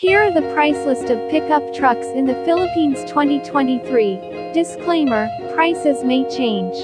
Here are the price list of pickup trucks in the Philippines 2023. Disclaimer, prices may change.